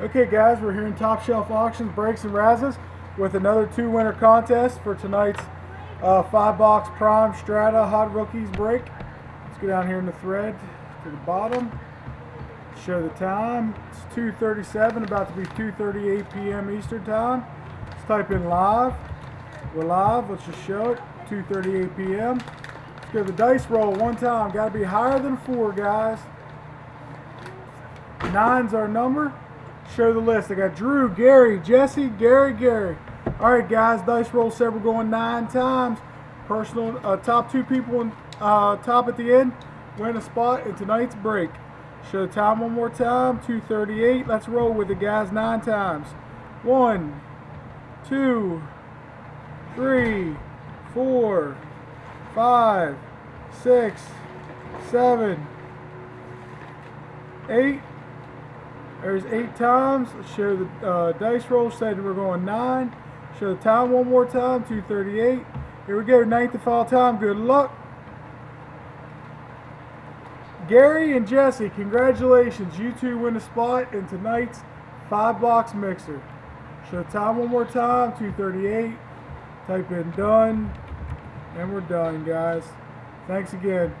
Okay, guys, we're here in Top Shelf Auctions, Breaks and Razzes with another two winner contest for tonight's uh, five box Prime Strata Hot Rookies break. Let's go down here in the thread to the bottom. Show the time. It's 2:37, about to be 2:38 p.m. Eastern time. Let's type in live. We're live. Let's just show it. 2:38 p.m. Let's go to the dice roll one time. Got to be higher than four, guys. Nine's our number. Show the list. I got Drew, Gary, Jesse, Gary, Gary. All right, guys. Dice roll said we're going nine times. Personal uh, top two people in uh, top at the end win a spot in tonight's break. Show time one more time. 2:38. Let's roll with the guys nine times. One, two, three, four, five, six, seven, eight. There's eight times. Show the uh, dice roll. Said we're going nine. Show the time one more time. 2:38. Here we go. Ninth to fall time. Good luck. Gary and Jesse, congratulations. You two win a spot in tonight's five box mixer. Show the time one more time. 2:38. Type in done. And we're done, guys. Thanks again.